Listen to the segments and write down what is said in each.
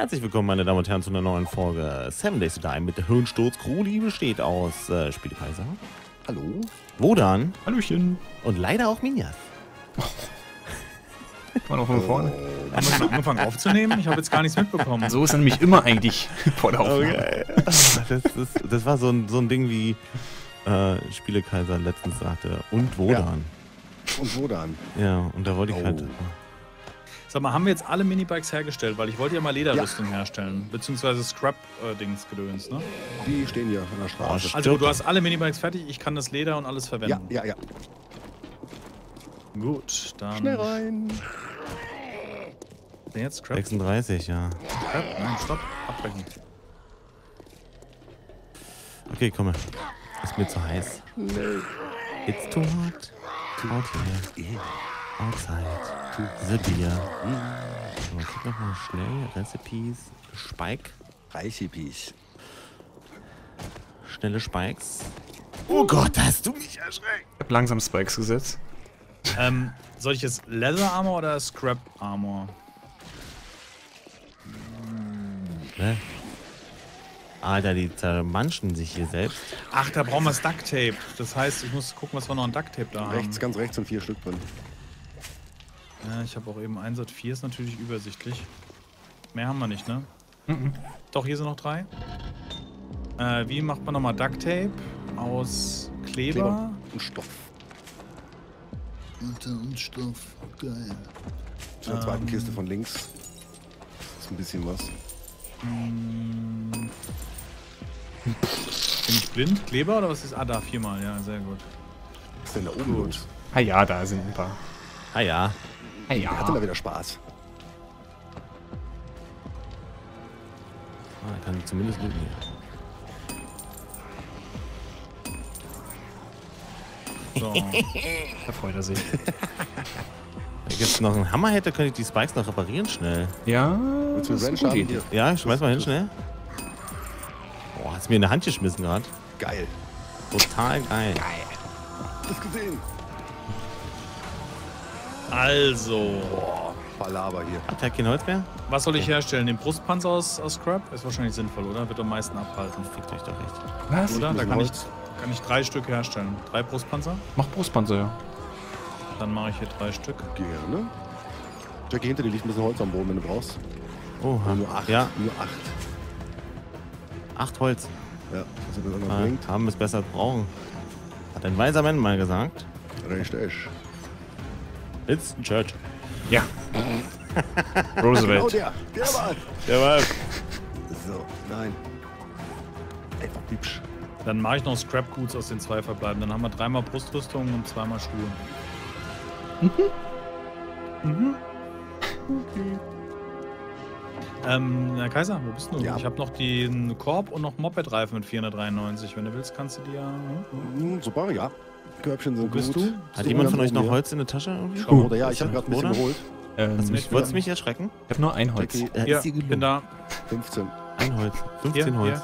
Herzlich willkommen, meine Damen und Herren, zu einer neuen Folge Seven Days to Die mit der Hirnsturz. Kruli besteht aus äh, Spielkaiser, Hallo? Wodan Hallöchen. und leider auch Minjas. Mal noch von vorne. Haben wir schon angefangen aufzunehmen? Ich habe jetzt gar nichts mitbekommen. So ist er nämlich immer eigentlich vor der Aufnahme. Okay. Das, ist, das war so ein, so ein Ding wie äh, Spielekaiser letztens sagte. Und Wodan. Und wo dann? Ja, und da wollte ich Oh. halt. Sag mal, haben wir jetzt alle Minibikes hergestellt? Weil ich wollte ja mal Lederrüstung herstellen. Beziehungsweise Scrap-Dings gedöns, ne? Die stehen hier an der Straße. Oh, Also du hast alle Minibikes fertig, ich kann das Leder und alles ja, verwenden. ja, ja. Gut, dann... Schnell rein. Nee, Jetzt Scrap? 36, ja. Scrap? Nein, stopp. Abbrechen. Okay, komm mal. Ist mir zu heiß. Schnell. It's too hot. Out here. Outside. The beer. So, guck noch mal schnell. Recipes. Spike. Recipes. Schnelle Spikes. Oh Gott, hast du mich erschreckt. Ich hab langsam Spikes gesetzt. Ähm, soll ich jetzt Leather Armor oder Scrap Armor? Ne? Alter, die zermanschen sich hier selbst. Ach, da brauchen wir das Duct Tape. Das heißt, ich muss gucken, was wir noch an Duct Tape da haben. Rechts, ganz rechts sind vier Stück drin. Ja, ich habe auch eben Einsatz 4 ist natürlich übersichtlich. Mehr haben wir nicht, ne? Doch, hier sind noch drei. Äh, wie macht man nochmal Duct Tape? Aus Kleber? Kleber und Stoff. und Stoff. Geil. In der zweiten Kiste von links. Ist ein bisschen was. Bin ich blind? Kleber oder was ist? Ah, da, viermal. Ja, sehr gut. Was ist denn da oben los? Ah ja, da sind ein paar. Ah ja. Hatte ja. da wieder Spaß. Ah, er kann zumindest looten hier. So. Da freut er sich. Wenn ich jetzt noch einen Hammer hätte, könnte ich die Spikes noch reparieren schnell. Ja, Willst du das. Hier. Ja, schmeiß mal hin schnell. Boah, hast mir in der Hand geschmissen gerade. Geil. Total geil. Das gesehen. Also, Boah, Palaber hier. Habt ihr kein Holz mehr? was soll ich herstellen? Den Brustpanzer aus, aus Scrap? Ist wahrscheinlich sinnvoll, oder? Wird am meisten abhalten. Fickt euch doch echt. Was? Oder? Da kann ich, kann ich drei Stück herstellen. Drei Brustpanzer? Mach Brustpanzer, ja. Dann mache ich hier drei Stück. Gerne. Jackie, hinter dir liegt ein bisschen Holz am Boden, wenn du brauchst. Oh, Nur acht. Ja, Nur acht. acht Holz. Ja, was er Ah, bringt. haben es besser brauchen. Hat ein weiser Mann mal gesagt. Richtig. It's Church. Ja. Genau Roosevelt. der. Der war. Der war. So, nein. Einfach hübsch. Dann mache ich noch Scrap Goods aus den zwei verbleiben. Dann haben wir dreimal Brustrüstung und zweimal Schuhe. Mhm. Ähm, Herr Kaiser, wo bist du? Ja. Ich habe noch den Korb und noch Moped-Reifen mit 493. Wenn du willst, kannst du dir. Hm? Hm, super, ja. Körbchen sind Wo bist gut. du? Hat jemand von euch noch hier. Holz in der Tasche irgendwie? Schau, oder? Ja, ich habe gerade ein bisschen geholt. Ähm, Wolltest ich du mich, mich erschrecken? hab nur ein Holz. Äh, Hier, ist die bin da. 15. Ein Holz. 15 Hier, Holz.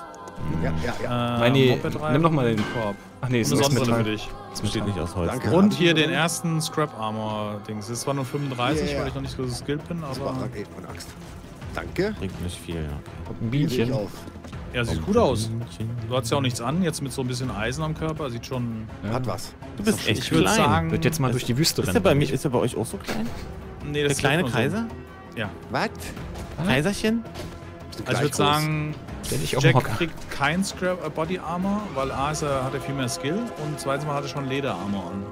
Ja, ja, ja. Äh, Meine- Moped-Reifen nimm doch mal den- Korb. Ach nee, ist das Metall. für dich. Das Besteht nicht aus Holz. Danke. Und hier den ersten Scrap-Armor-Dings. Das ist zwar nur 35, Yeah. weil ich noch nicht so geskillt bin, Das war aber. ey, meine Axt. Danke. Bringt nicht viel, ja. Und ein Bienchen. auf. Ja, sieht gut aus. Du hast ja auch nichts an, jetzt mit so ein bisschen Eisen am Körper. Sieht schon. Ja. Hat was. Du bist echt Ich würde klein. sagen. Wird jetzt mal Ist- durch die Wüste Ist er rennen. bei mir, ist er bei euch auch so klein? Nee, Der das kleine läuft nur so. Kaiser? Ja. Was? Kaiserchen? Also ich würde sagen, Jack kriegt kein Scrap äh, Body Armor, weil A ist er, hat er viel mehr Skill und zweitens mal hat er schon Leder Armor an.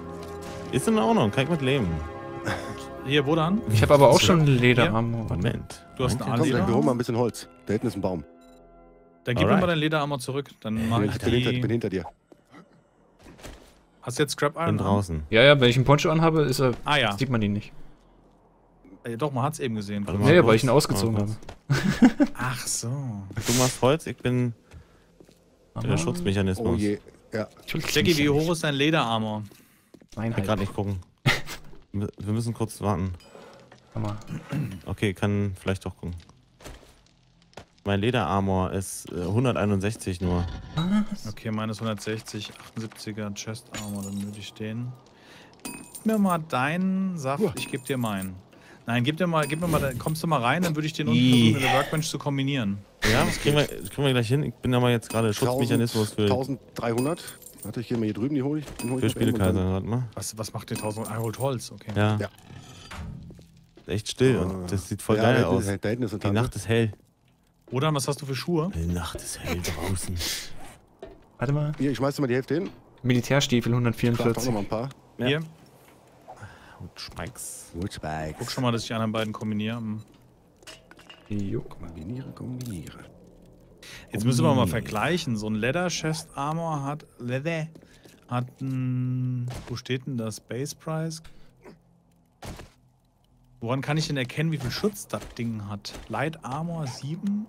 Ist in Ordnung, kann ich mit leben. Hier, wo dann? Ich habe aber auch schon Lederarmor. Moment. Du hast Moment. eine Komm, Leder. dann wir holen mal ein bisschen Holz. Da hinten ist ein Baum. Dann gib mir Alright. mal dein Leder Armor zurück. Dann mache ich Ich bin hinter, ich bin hinter dir. Hast du jetzt Scrap Bin Iron? an? draußen. Ja, ja, wenn ich einen Poncho anhabe, ist er, Ah ja. sieht man ihn nicht. Äh, Doch, man hat es eben gesehen. Ja, ja, kurz. weil ich ihn ausgezogen habe. Ach so. Du machst Holz, ich bin der Aha. Schutzmechanismus. Oh je. Ja. Jackie, wie hoch ist dein Leder Armor? Ich kann gerade nicht gucken. Wir wir müssen kurz warten. Hammer. Okay, kann vielleicht doch gucken. Mein Lederarmor ist äh, 161 nur. Okay, meines 160, 78er Chest Armor, dann würde ich den. Gib mir mal deinen Saft, Uah. ich gebe dir meinen. Nein, gib dir mal, gib mir mal, kommst du mal rein, dann würde ich den unten versuchen, in der Workbench zu kombinieren. Ja, das kriegen wir, das kriegen wir gleich hin. Ich bin aber jetzt gerade Schutzmechanismus für, 1300. Warte, ich gehe mal hier drüben, die hole ich. Den hol für ich und dann- Spielekaiser. Warte mal. Was, was macht der 1000? Er holt Holz, okay. Ja. Ja. Echt still und das sieht voll ja, geil da, aus. Da, da Die Tante. Nacht ist hell. Oder was hast du für Schuhe? Die Nacht ist hell draußen. Warte mal. Hier, ich schmeiß dir mal die Hälfte hin. Militärstiefel Ich brauche auch 144. noch mal ein paar. Ja. Hier, Und Spikes. Gut, Spikes. guck schon mal, dass ich die anderen beiden kombiniere. Hm. Jo. Kombiniere, kombiniere. Jetzt müssen wir mal vergleichen. So ein Leather Chest Armor hat. Leather. Hat ein. Wo steht denn das Base Price? Woran kann ich denn erkennen, wie viel Schutz das Ding hat? Light Armor 7?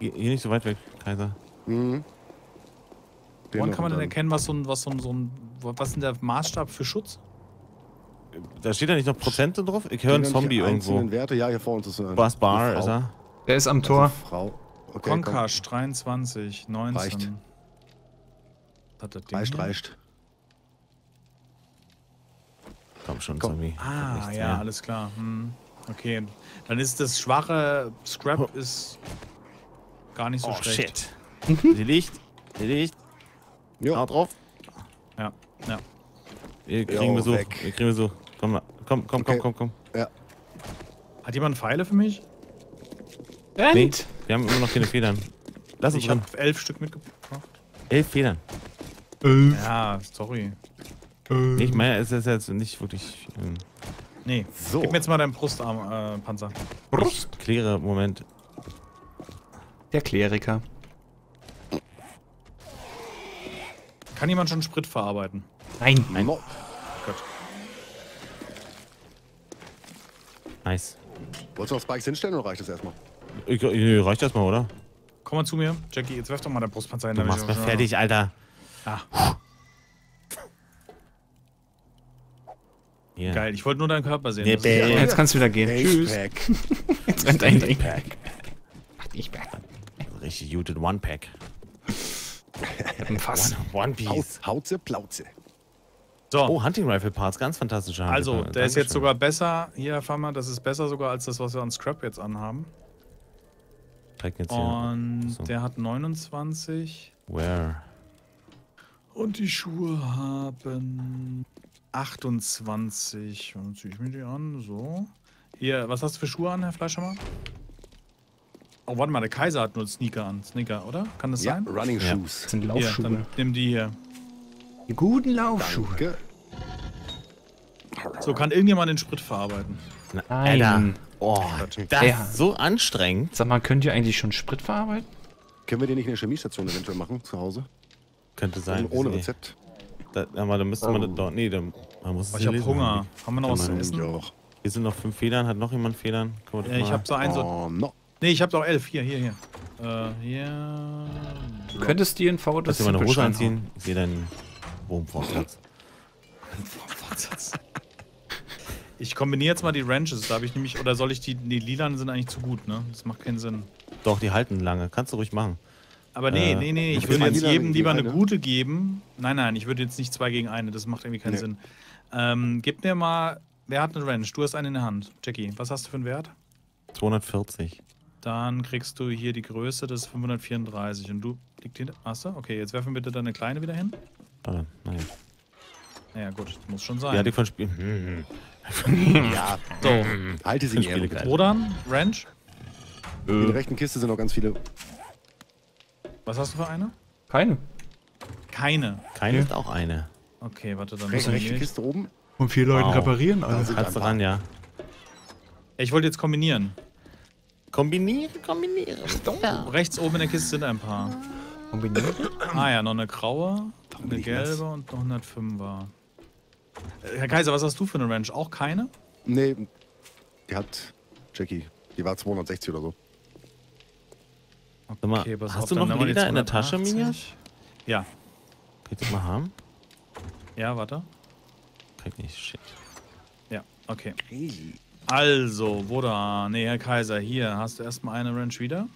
Geh geh nicht so weit weg, Kaiser. Mhm. Den Woran kann man denn erkennen, was so ein, was so ein, so ein. Was ist denn der Maßstab für Schutz? Da steht ja nicht noch Prozente drauf? Ich höre einen Zombie irgendwo. Werte? Ja, hier vor uns ist eine, Buzz Bar ist er. Der ist am ist Tor. Frau. Okay. Concash 23, 19. Reicht. Hat das Ding Reicht, hier? reicht. Komm schon, Komm. Zombie. Ah, ja, mehr. alles klar. Hm. Okay. Dann ist das schwache Scrap ist gar nicht so Oh, schlecht. shit. Die liegt. Die liegt. Jo. Hau drauf. Ja, ja. Wir kriegen Besuch. Wir kriegen Besuch. Komm, mal. komm, komm, Okay. komm, komm, komm. Ja. Hat jemand Pfeile für mich? Nee, Rennt! wir haben immer noch keine Federn. Lass uns Ich habe elf Stück mitgebracht. Elf Federn. Ja, sorry. Nee, ich meine, es ist jetzt nicht wirklich. Ähm, Nee. So. Gib mir jetzt mal deinen Brustarm, äh, Panzer. Brust. ich kläre, Moment. Der Kleriker. Kann jemand schon Sprit verarbeiten? Nein. Mo- Gut. Nice. Wolltest du noch Spikes hinstellen oder reicht das erstmal? Ich, ich, reicht das mal, oder? Komm mal zu mir. Jackie, jetzt werf doch mal deinen Brustpanzer hin. Du machst mal fertig, Alter. Ah, Hier. geil. Ich wollte nur deinen Körper sehen. Ist- bäh. Jetzt kannst du wieder gehen. Tschüss. Pack. Jetzt rennt ein Ding. Pack. Ich back. Richtig gute One-Pack. Ein Fass. One, One Piece. Hautze, Plauze. So, Oh, Hunting Rifle Parts, ganz fantastischer also, der ist jetzt Dankeschön. sogar besser. Hier erfahren wir, das ist besser sogar als das, was wir an Scrap jetzt anhaben. Jetzt hier. Und So. der hat 29. Where? Und die Schuhe haben 28. Dann ziehe ich mir die an. So. Hier, was hast du für Schuhe an, Herr Fleischermann? Oh, warte mal, der Kaiser hat nur Sneaker an. Sneaker, oder? Kann das Ja, sein? Running Ja. Shoes. Das sind Hier, Laufschuhe. dann nimm die hier. Die guten Laufschuhe. Danke. So, kann irgendjemand den Sprit verarbeiten? Nein. Alter. Oh, das Ja. ist so anstrengend. Sag mal, könnt ihr eigentlich schon Sprit verarbeiten? Können wir den nicht in der Chemiestation eventuell machen, zu Hause? Könnte sein. Ohne nee. Rezept. Da, aber dann müsste man Oh. das doch. Nee, dann, man muss es Oh, ich habe. Hunger. Haben wir noch was zu essen? ja. Hier sind noch fünf Federn. Hat noch jemand Federn? Ja, ich habe so einen so. Oh, no. Nee, ich habe doch elf. Hier, hier, hier. Äh, hier. Du könntest dir ein V das dir mal eine Hose anziehen. Ich sehe deinen Wurmfortsatz. Fortsatz. Ich kombiniere jetzt mal die Ranches. Da habe ich nämlich. Oder soll ich die. Die lilanen sind eigentlich zu gut, ne? Das macht keinen Sinn. Doch, die halten lange. Kannst du ruhig machen. Aber nee, Äh, nee, nee. Ich würde jetzt jedem lieber eine eine. gute geben. Nein, nein, ich würde jetzt nicht zwei gegen eine. Das macht irgendwie keinen Nee. Sinn. Ähm, gib mir mal. Wer hat eine Ranch? Du hast eine in der Hand. Jackie, was hast du für einen Wert? 240. Dann kriegst du hier die Größe, das ist 534. Und du liegt hinter. Hast du? Okay, jetzt werfen bitte deine kleine wieder hin. Ah, nein. Naja, gut, das muss schon Die sein. hatte ich von Spiel. Hm. Ja, so, halte sie in Spiele Ehre. geil. wo dann? Ranch? In der rechten Kiste sind noch ganz viele. Was hast du für eine? Keine. Keine. Keine ist auch eine. Okay, warte, dann Rechte, kombiniere rechte ich. Kiste oben. Und vier Leuten Wow. reparieren Da alle. sind Kannst du ran, ja. Ich wollte jetzt kombinieren. Kombiniere, kombiniere. Rechts oben in der Kiste sind ein paar. Kombiniert. Ah ja, noch eine graue, eine gelbe und noch eine 105er. Herr Kaiser, was hast du für eine Ranch? Auch keine? Nee, die hat Jackie. Die war 260 oder so. Sag mal, pass hast auf, du noch die Leder in der Tasche, 280. Minja? Ja, Kannst du das mal haben? ja, warte. Kann ich nicht. Shit. Ja, okay. Also, Wodan, nee, Herr Kaiser, hier hast du erstmal eine Ranch wieder.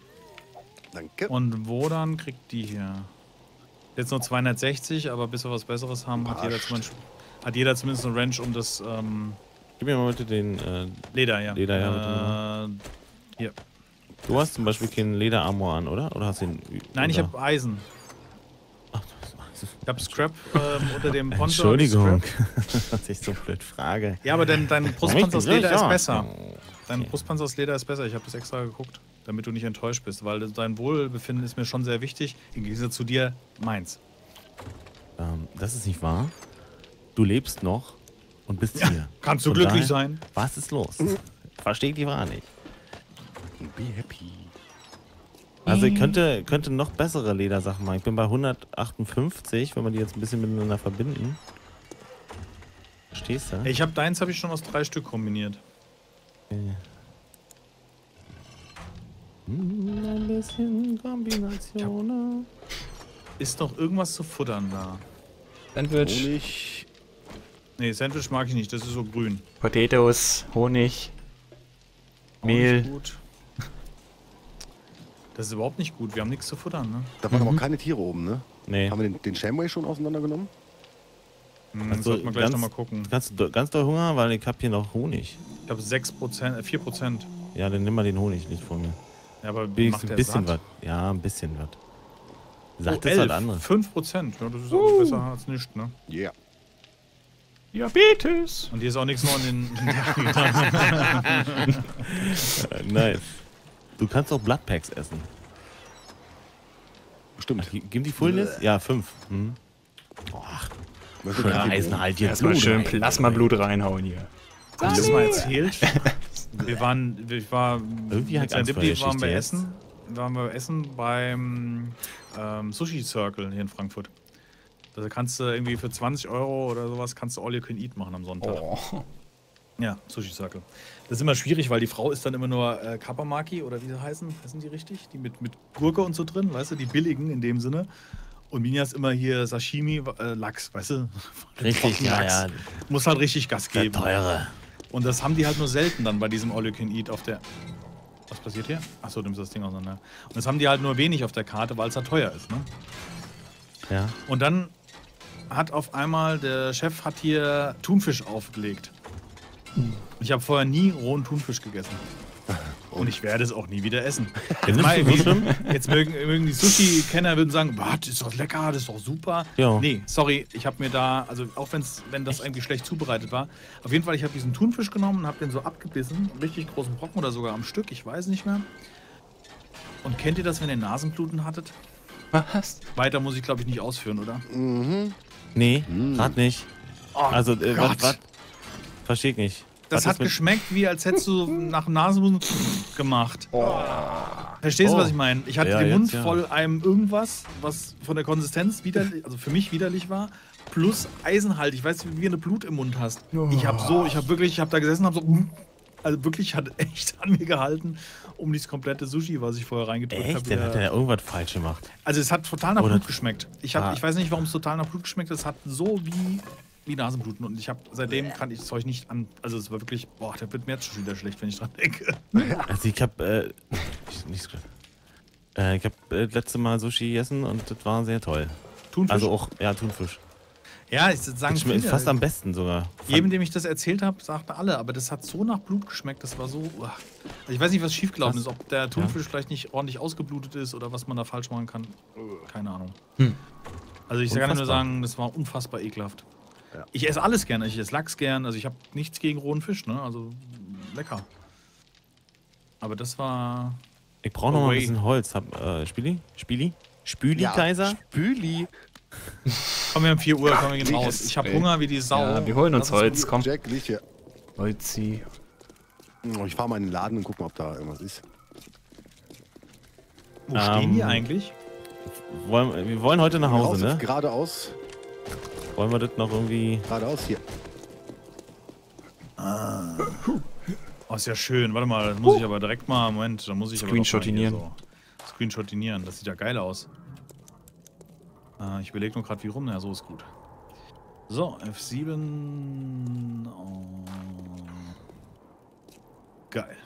Danke. Und Wodan kriegt die hier. Jetzt nur 260, aber bis wir was Besseres haben, hat jeder, Überrascht. zumindest, hat jeder zumindest eine Ranch, um das ähm, Gib mir mal bitte den. Äh, Leder, ja. Leder, ja, Äh, hier. du hast zum Beispiel keinen Lederarmor an, oder? Oder hast du den. Nein, ich habe Eisen. Ach, ist- Ich habe Scrap ähm, unter dem Poncho. Entschuldigung, dass ich so blöd frage. Ja, aber dein, dein Brustpanzer aus Leder ist besser. Dein Okay. Brustpanzer aus Leder ist besser. Ich habe das extra geguckt, damit du nicht enttäuscht bist, weil dein Wohlbefinden ist mir schon sehr wichtig. Im Gegensatz zu dir, meins. Ähm, das ist nicht wahr. Du lebst noch und bist hier. Kannst du Von glücklich daher- sein? Was ist los? Verstehe ich die Wahrheit nicht. Be happy. Also ich könnte, könnte noch bessere Ledersachen machen. Ich bin bei 158, wenn wir die jetzt ein bisschen miteinander verbinden. Verstehst du? Ich habe deins habe ich schon aus drei Stück kombiniert. Hm, Ein bisschen Kombinationen. Ist noch irgendwas zu futtern da? Sandwich, Honig. Nee, Sandwich mag ich nicht, das ist so grün. Potatoes, Honig, Auch Mehl. Gut. Das ist überhaupt nicht gut. Wir haben nichts zu futtern, ne? Da waren aber auch keine Tiere oben, ne? Nee. Haben wir den, den Shamway schon auseinandergenommen? Hm, Also sollten wir gleich ganz- nochmal gucken. Hast du do- ganz doll Hunger, weil ich hab hier noch Honig. Ich glaube 6%, äh, 4%. Ja, dann nimm mal den Honig nicht von mir. Ja, aber macht ein bisschen satt? was. Ja, ein bisschen was. Sagt Oh, das was 11, anderes. 5%. Ja, das ist auch besser als nichts, ne? Yeah. Diabetes. Und hier ist auch nichts noch in den... Nice. Du kannst auch Bloodpacks essen. Stimmt. Ach, gib die Fullness? Ja, fünf. Hm. Was Schön? Eisenhalt hier. Erstmal Blut schön rein. Plasmablut reinhauen hier. Hab ich das mal erzählt? Wir waren, ich war Irgendwie hat mit vor der waren wir essen, waren wir essen beim ähm, Sushi Circle hier in Frankfurt. Da kannst du irgendwie für 20 Euro oder sowas kannst du All You Can Eat machen am Sonntag. Oh. Ja, Sushi Circle. Das ist immer schwierig, weil die Frau ist dann immer nur äh, Kapamaki oder wie sie heißen, heißen die richtig? Die mit, mit Gurke und so drin, weißt du, die billigen in dem Sinne. Und Minja ist immer hier Sashimi, äh, Lachs, weißt du? Richtig, ja, Lachs. ja. Muss halt richtig Gas Der geben. teure. Und das haben die halt nur selten dann bei diesem All You Can Eat auf der. Was passiert hier? Achso, du nimmst das Ding auseinander. Und das haben die halt nur wenig auf der Karte, weil es halt teuer ist, ne? Ja. Und dann hat auf einmal der Chef hat hier Thunfisch aufgelegt. Ich habe vorher nie rohen Thunfisch gegessen. Und ich werde es auch nie wieder essen. Jetzt, mal, jetzt mögen, mögen die Sushi-Kenner würden sagen, "Boah, das ist doch lecker, das ist doch super. Ja. Nee, sorry, ich habe mir da, also auch wenn's, wenn das irgendwie schlecht zubereitet war, auf jeden Fall, ich habe diesen Thunfisch genommen und habe den so abgebissen, richtig großen Brocken oder sogar am Stück, ich weiß nicht mehr. Und kennt ihr das, wenn ihr Nasenbluten hattet? Was? Weiter muss ich, glaube ich, nicht ausführen, oder? Nee, grad nicht. also, äh, was? Versteh ich nicht. Das hat geschmeckt, wie als hättest du nach dem Nasenbluten gemacht. Verstehst du, Oh. was ich meine? Ich hatte Ja, den jetzt, Mund ja. voll einem irgendwas, was von der Konsistenz widerlich, also für mich widerlich war, plus Eisenhalt. Ich weiß, wie du eine Blut im Mund hast. Ich habe so, ich habe wirklich, ich habe da gesessen, habe so, also wirklich hat echt an mir gehalten, um dieses komplette Sushi, was ich vorher reingedrückt Echt? habe. Dann hat er irgendwas falsch gemacht. Also es hat total nach Oder- Blut geschmeckt. Ich, hab, Ah. ich weiß nicht, warum es total nach Blut geschmeckt hat. Es hat so wie, wie Nasenbluten. Und ich habe seitdem kann ich das Zeug nicht an. Also es war wirklich, boah, der wird mir jetzt schon wieder schlecht, wenn ich dran denke. Also ich hab, äh, ich, nicht, äh, ich hab äh, das letzte Mal Sushi gegessen und das war sehr toll. Thunfisch. Also auch, ja, Thunfisch. Ja, ich sagen Das schmeckt viele. fast am besten sogar. Jedem, dem ich das erzählt habe, sagten alle, aber das hat so nach Blut geschmeckt, das war so. uah. Also ich weiß nicht, was schiefgelaufen Was? ist, ob der Thunfisch vielleicht nicht ordentlich ausgeblutet ist oder was man da falsch machen kann. Keine Ahnung. Hm. Also ich kann nur Unfassbar. sagen, das war unfassbar ekelhaft. Ja. Ich esse alles gerne, ich esse Lachs gern, also ich habe nichts gegen rohen Fisch, ne? Also lecker. Aber das war. Ich brauche noch mal ein bisschen Holz. Hab, äh, Spieli? Spieli? Spüli, Ja. Kaiser? Spüli. Komm, wir haben 4 Uhr, komm, wir gehen raus. Ich habe ey. Hunger wie die Sau. Ja, wir holen uns Lass Holz, komm. Jack liegt hier. Holzi. Ich fahr mal in den Laden und guck mal, ob da irgendwas ist. Wo stehen die Ähm, eigentlich? Wollen, wir wollen heute nach Hause, Raus, ne? Geradeaus. Wollen wir das noch irgendwie. Geradeaus hier. Oh, ist ja schön. Warte mal, das muss ich aber direkt mal. Moment, da muss ich aber mal hier Screenshotinieren. So. Screenshotinieren, das sieht ja geil aus. Ich überlege nur gerade, wie rum. Ja, so ist gut. So, F7. Oh. Geil.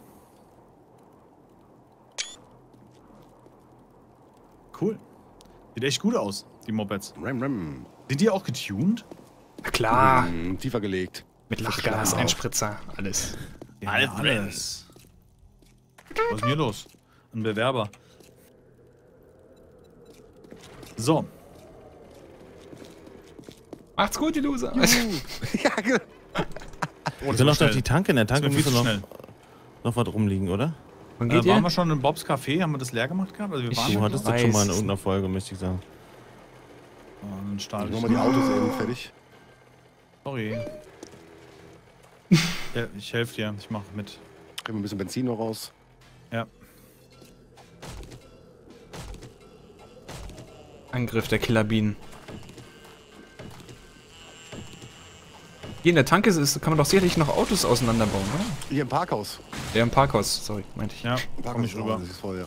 Cool. Sieht echt gut aus, die Mopeds. Ram, ram. Sind die auch getuned? Na klar. Hm, tiefer gelegt. Mit Lachgas, Einspritzer, alles. Ja, Alles alles. Was ist denn hier los? Ein Bewerber. So. Macht's gut, die Loser. ja, genau. Oh, Wir sind noch die Tanke. In der Tanke zu noch, schnell. noch was rumliegen, oder? Wann Äh, geht waren ihr? wir schon in Bobs Café? Haben wir das leer gemacht gehabt? Also wir Ich- waren Du Ich hattest weiß das schon mal in irgendeiner Folge, möchte ich sagen. Oh, dann stahl ich. Nochmal die Autos eben fertig. Sorry. ja, ich helfe dir. Ich mache mit. Kriegen wir ein bisschen Benzin noch raus. Ja. Angriff der Killerbienen. Hier in der Tanke ist, kann man doch sicherlich noch Autos auseinanderbauen, oder? Hier im Parkhaus. Ja, im Parkhaus, sorry, meinte ich. Ja, komm Parkhaus ich rüber. Das ist voll, ja.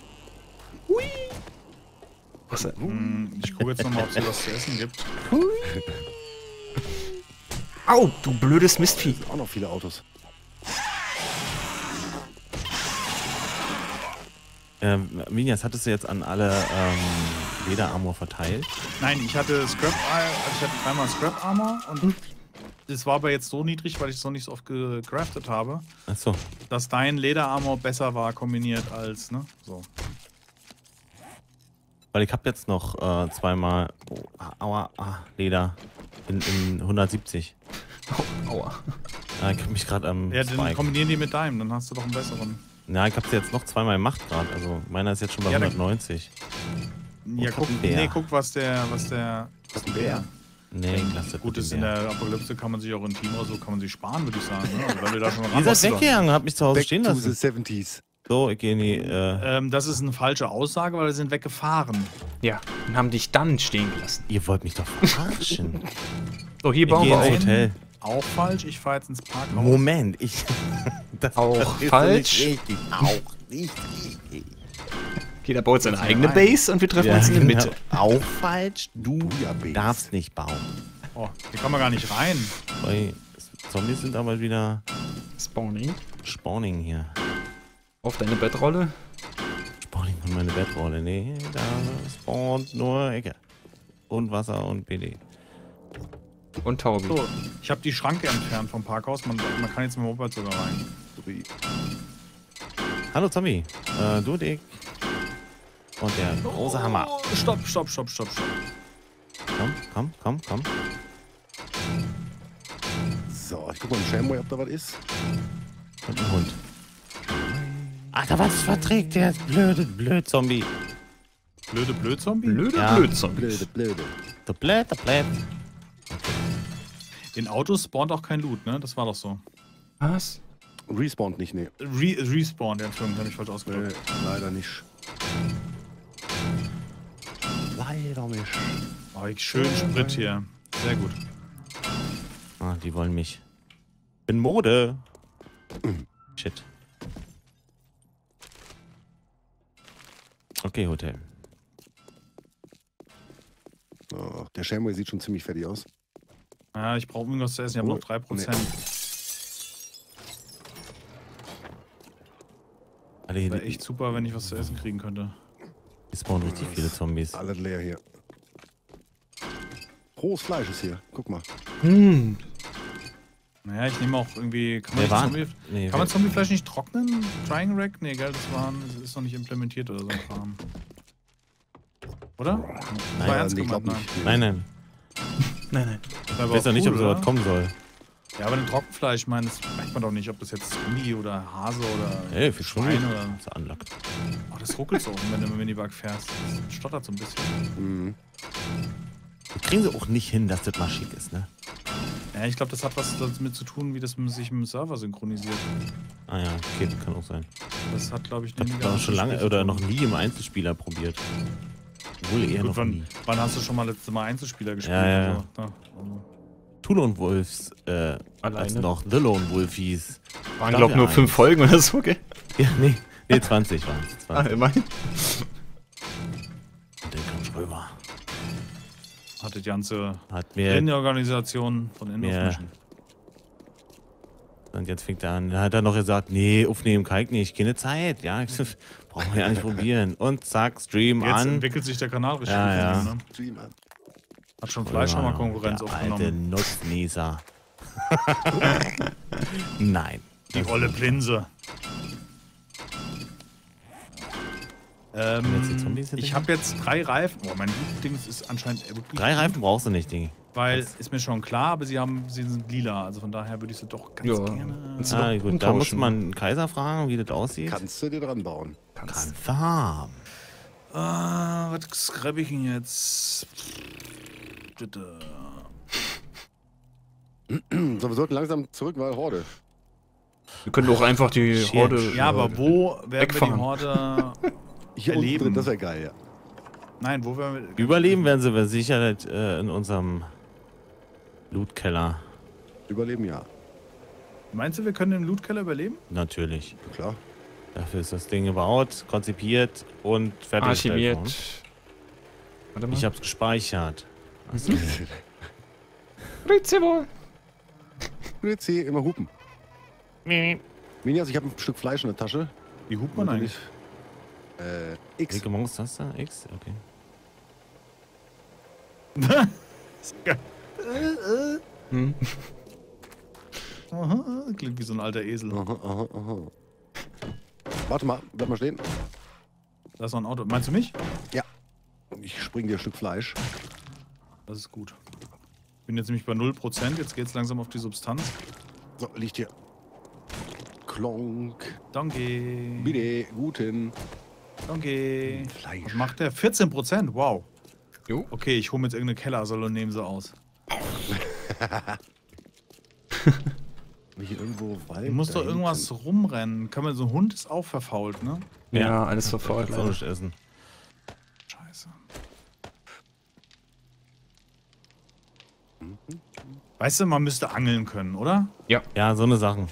Was, äh, Hm, Ich gucke jetzt nochmal, ob es hier was zu essen gibt. Au, du blödes Mistvieh. Auch noch viele Autos. Ähm, Minias, hattest du jetzt an alle ähm, Lederarmor verteilt? Nein, ich hatte Scrap, also ich hatte dreimal Scrap Armor und es war aber jetzt so niedrig, weil ich es noch nicht so oft gecraftet habe, Achso. dass dein Lederarmor besser war kombiniert als, ne? So. Weil ich hab jetzt noch äh, zweimal oh, aua, ah, Leder in, in 170. Aua. Ja, ich hab mich gerade am Ja, dann kombinieren die mit deinem, dann hast du doch einen besseren. Ja, ich hab's jetzt noch zweimal gemacht gerade. Also meiner ist jetzt schon bei Ja, dann- 190. Ja, guck, nee, guck, was der, was der. Das ist ein Bär. Nee, Gut, ist in der Apokalypse kann man sich auch in Team oder so kann man sich sparen, würde ich sagen. Ne? Also, weil wir da schon Ihr seid weggegangen, hab mich zu Hause Back stehen to the lassen. 70s. So, ich gehe in die. Äh, ähm, Das ist eine falsche Aussage, weil wir sind weggefahren. Ja, und haben dich dann stehen gelassen. ihr wollt mich doch verarschen. So, hier bauen wir ins ein. Hotel. Auch falsch, ich fahre jetzt ins Parkhaus. Moment, ich. Das, Auch das ist falsch. Nicht richtig. Auch nicht richtig. Da baut seine eigene rein. Base und wir treffen Ja, uns in der genau. Mitte. Auch falsch. Du Booyah-Base. darfst nicht bauen. Oh, hier kann man gar nicht rein. Weil Zombies sind aber wieder Spawning. Spawning hier. Auf deine Bettrolle. Spawning und meine Bettrolle. Nee, da spawnt nur Ecke. Und Wasser und PD. Und Taubi. So, ich habe die Schranke entfernt vom Parkhaus. Man, man kann jetzt mit dem Moped sogar rein. Hallo Zombie. Äh, du und ich. Und der große Hammer. Oh, stopp, stopp, stopp, stopp, stopp. Komm, komm, komm, komm. So, ich guck mal im Shamway, ob da was ist. Und ein Hund. Alter, was verträgt der blöde, blöd Zombie? Blöde Blödzombie? Blöde Ja. Blödzombies. Blöde, blöde. Der blöd, der blöd. In Autos spawnt auch kein Loot, ne? Das war doch so. Was? Respawnt nicht, nee. Re Respawn, ja, Entschuldigung, habe ich falsch nee. ausgedrückt. Leider nicht. Leider nicht. Oh, ich schön Sprit hier. Sehr gut. Ah, die wollen mich. Bin Mode. Shit. Okay, Hotel. Oh, der Shamway sieht schon ziemlich fertig aus. Ja, ich brauche irgendwas zu essen. Ich habe Oh, noch 3%. Alle hier, Wäre echt super, wenn ich was zu essen kriegen könnte. Die spawnen richtig viele Zombies. Alles leer hier. Rohes Fleisch ist hier. Guck mal. Hm. Naja, ich nehme auch irgendwie. Kann man, Wer nicht war? Zombie, Nee, kann man Zombiefleisch nicht trocknen? Drying Rack? Nee, gell, das, waren, das ist noch nicht implementiert oder so ein Kram. Oder? Das war Nein, ernst gemeint, nein. Nee. Nein, nein. Nein, nein. Das Ich weiß noch nicht, cool, ob so was kommen soll. Ja, aber ein Trockenfleisch, ich meine, das merkt man doch nicht, ob das jetzt Zombie oder Hase oder Ey, für Schwein oder. So anlockt. Oh, das ruckelt so, wenn du im Minibug fährst. Das stottert so ein bisschen. Mhm. Kriegen sie auch nicht hin, dass das mal schick ist, ne? Ja, ich glaube, das hat was damit zu tun, wie das sich mit dem Server synchronisiert. Ah ja, okay, das kann auch sein. Das hat, glaube ich, Ich das schon mit dem lange oder noch nie im Einzelspieler probiert. Wohl eher Gut, noch wann, nie. wann hast du schon mal letzte Mal Einzelspieler gespielt? Ja, ja. Also, ja, also. Two Lone Wolves, äh, als Alleine? noch The Lone Wolf hieß. Waren, glaube nur eins. fünf Folgen oder so, gell? Ja, nee, nee, 20 waren es. Ah, 20. immerhin. Und dann kam Schrömer. Hatte die ganze Hat mir, Innenorganisation von End of Ja. Mission. und jetzt fängt er an, da hat er noch gesagt, nee, aufnehmen kann ich nicht, keine Zeit, ja, ich, brauchen wir ja nicht probieren. Und zack, Stream Jetzt an. entwickelt sich der Kanal richtig. Ja, ja. Ne? Stream an. Hat schon Fleisch schon mal Konkurrenz der aufgenommen. alte Nutznießer. Nein. Die olle Plinse. Ähm, Jetzt die Zombies ich habe jetzt drei Reifen. Oh, mein Ding ist anscheinend wirklich Drei Reifen brauchst du nicht, Dingi. Weil ist mir schon klar, aber sie haben, sie sind lila, also von daher würde ich sie doch ganz Ja. gerne. Kannst Ah, doch gut, da muss man einen Kaiser fragen, wie das aussieht. Kannst du dir dran bauen. Kann warm. Ah, was scrap ich denn jetzt? Bitte. So, wir sollten langsam zurück, weil Horde. Wir können doch einfach die Shit. Horde. Ja, aber wo werden wir Wegfahren. die Horde? Hier Erleben. drin, das wäre geil, ja. Nein, wo werden wir? Überleben werden sie mit Sicherheit äh, in unserem Lootkeller. Überleben, ja. Meinst du, wir können im Lootkeller überleben? Natürlich. Klar. Dafür ist das Ding gebaut, konzipiert und fertiggestellt worden. Archiviert. Warte mal. Ich hab's gespeichert. Rizebo. Jetzt hier immer hupen. Minias, ich habe ein Stück Fleisch in der Tasche. Wie hupt man eigentlich? Äh, X. Linke Maustaste, X, okay. Hm. Aha, Klingt wie so ein alter Esel. Aha, aha, aha. Warte mal, bleib mal stehen. Da ist noch ein Auto. Meinst du mich? Ich spring dir ein Stück Fleisch. Das ist gut. Bin jetzt nämlich bei 0%, jetzt geht's langsam auf die Substanz. So, liegt hier. Klonk. Danke. Bitte, guten. Danke. Fleisch. Was macht der? 14%? Wow. Jo. Okay, ich hole mir jetzt irgendeine Kellersolle und nehme sie aus. Hier irgendwo Wald. Hier muss doch irgendwas hinten. rumrennen. Kann man, so ein Hund ist auch verfault, ne? Ja, alles verfault. Auch nicht essen. Scheiße. Weißt du, man müsste angeln können, oder? Ja, so eine Sachen.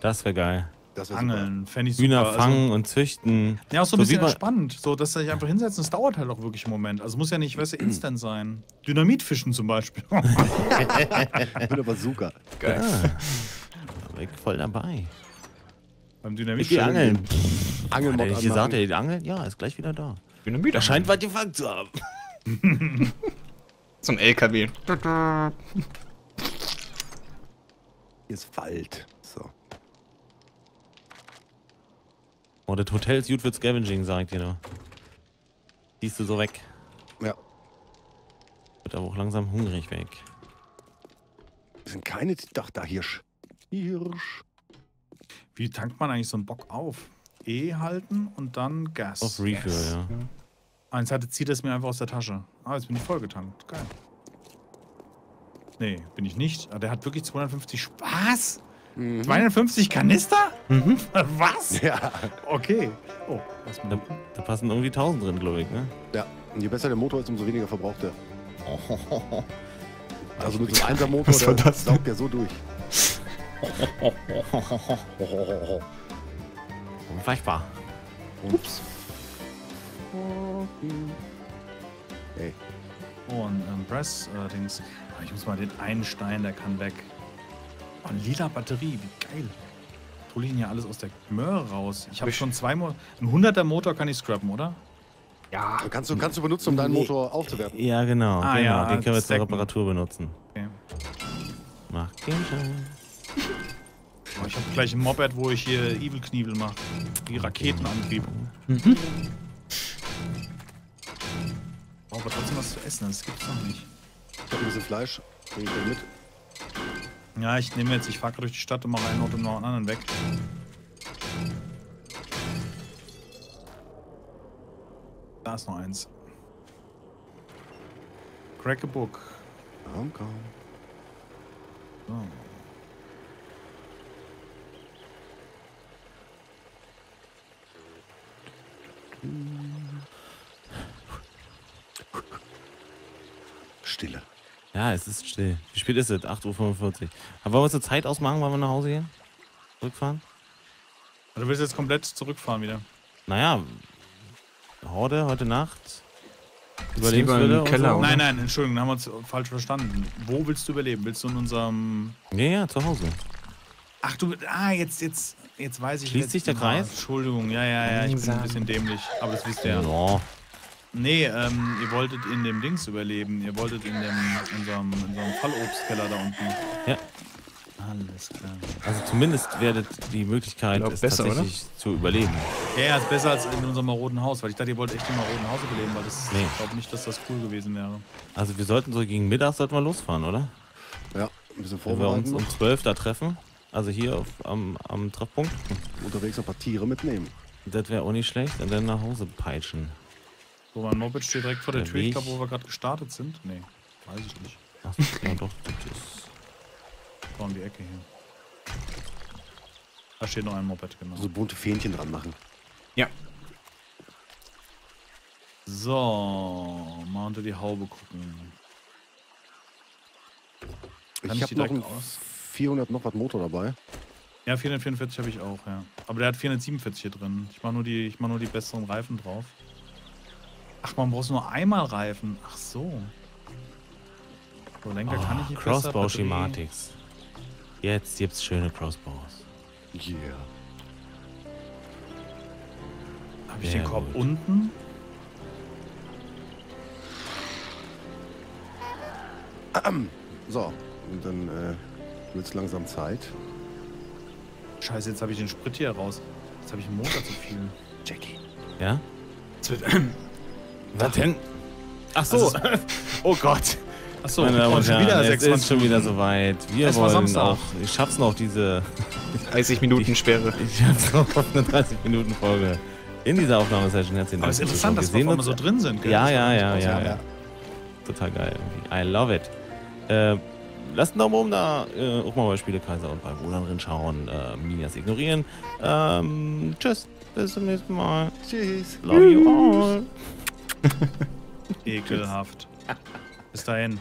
Das wäre geil. Angeln, fände ich super. Hühner Also- fangen und züchten. Ja, auch so ein So bisschen entspannt. So, dass du dich einfach hinsetzen, das dauert halt auch wirklich einen Moment. Also muss ja nicht, weißt du, instant sein. Dynamitfischen zum Beispiel. super. Mit der Bazooka. Geil. Ja. Da bin ich voll dabei. Beim Ich Dynamit. geh angeln. Angelmod Hat er nicht gesagt, er geht angeln? Ja, ist gleich wieder da. Dynamit. Da scheint was gefangen zu haben. so ein LKW. Hier ist Wald. So. Oh, das Hotel ist gut für Scavenging, sag ich dir nur. Siehst du so weg. Ja. Wird aber auch langsam hungrig weg. Das sind keine. Doch, da Hirsch. Hirsch. Wie tankt man eigentlich so einen Bock auf? E halten und dann Gas. Auf Refill, ja. Eins hatte, zieht es mir einfach aus der Tasche. Ah, jetzt bin ich vollgetankt. Geil. Nee, bin ich nicht. Ah, der hat wirklich 250 Spaß. 250 Kanister? Was? Ja. Okay. Oh, was Da, da passen irgendwie 1000 drin, glaube ich, ne? Ja. Und je besser der Motor ist, umso weniger verbraucht er. Also mit so einem Einser-Motor, der saugt der so durch. Unfalchbar. Ups. Hey, Oh, ein ähm, Press-Dings. Ah, ich muss mal den einen Stein, der kann weg. Oh, eine lila Batterie, wie geil. Hol ich ihn ja alles aus der Möhre raus. Ich habe schon zwei Mo Ein 100er Motor kann ich scrappen, oder? Ja. kannst du, kannst du benutzen, um deinen Motor aufzuwerten. Ja, genau. Ah, genau. ja, Den können wir zur stacken. Reparatur benutzen. Okay. Mach den schon. Oh, ich habe gleich ein Moped, wo ich hier Evil Kniebel mache. Wie Raketenantrieb. Oh, aber trotzdem was zu essen, das gibt's noch nicht. Ich hab ein bisschen Fleisch. Bring ich mit. Ja, ich nehme jetzt, ich fahre durch die Stadt und mache einen Auto und noch einen anderen weg. Da ist noch eins. Crack a book. Komm, komm. So. Stille. Ja, es ist still. Wie spät ist es? 8.45 Uhr. Aber wollen wir uns eine Zeit ausmachen, wann wir nach Hause gehen? Zurückfahren? Du willst jetzt komplett zurückfahren wieder. Naja, Horde heute Nacht. lieber Überlebenswille Keller, so. Nein, nein, Entschuldigung, haben wir uns falsch verstanden. Wo willst du überleben? Willst du in unserem. Ja, ja, zu Hause. Ach, du. Ah, jetzt, jetzt, jetzt weiß ich. Schließt sich der Ah, Kreis? Entschuldigung, ja, ja, ja, ich bin ein bisschen dämlich. Aber das wisst ihr ja. Ja. Nee, ähm, ihr wolltet in dem Dings überleben. Ihr wolltet in dem unserem, in unserem Fallobstkeller da unten. Ja. Alles klar. Also zumindest werdet die Möglichkeit, Ich glaub, es besser, tatsächlich zu überleben. Ja, ja, ist besser als in unserem maroden Haus, weil ich dachte, ihr wollt echt im maroden Haus überleben, weil das, Nee. ich glaube nicht, dass das cool gewesen wäre. Also wir sollten so gegen Mittag sollten wir losfahren, oder? Ja, ein bisschen Wenn wir uns vorbereiten. um noch. 12 da treffen. Also hier auf, am, am Treffpunkt. Unterwegs ein paar Tiere mitnehmen. Das wäre auch nicht schlecht. Und dann nach Hause peitschen. So, mein Moped steht direkt vor der Der Tür, ich glaube, wo wir gerade gestartet sind. Nee, weiß ich nicht. Ach, ja doch, das ist... Da um die Ecke hier. Da steht noch ein Moped, genau. So bunte Fähnchen dran machen. Ja. So, mal unter die Haube gucken. Kann ich ich die habe noch einen aus? 400 noch was Motor dabei. Ja, 444 habe ich auch, ja. Aber der hat 447 hier drin. Ich mache nur, die- ich mach nur die besseren Reifen drauf. Ach, man braucht nur einmal Reifen. Ach so. So, Lenker kann ich nicht besser. Crossbow Schematics. Jetzt gibt's schöne Crossbows. Yeah. Habe ich Sehr den Korb gut. unten? So, und dann äh, wird es langsam Zeit. Scheiße, jetzt habe ich den Sprit hier raus. Jetzt habe ich einen Motor zu viel. Jackie. Ja? Jetzt wird Was denn? Ach so. oh Gott. Achso, Meine Damen und schon Herren, wieder es 26 ist schon wieder soweit. Wir Es wollen Samstag. auch... Ich schaff's noch, diese... 30 Minuten Sperre. Ich schaff's noch auf eine 30-Minuten-Folge. In dieser Aufnahmesession. Herzlichen Aber Dank es ist interessant, dass wir einmal so drin sind. Gell? Ja, ja, ja, ja, ja. Total geil irgendwie. I love it. Äh, lasst einen Daumen oben da. Äh, auch mal bei Spiele Kaiser und bei Wohlern drin schauen. Äh, Minias ignorieren. Ähm, tschüss. Bis zum nächsten Mal. Tschüss. Love you all. Ekelhaft. Bis dahin.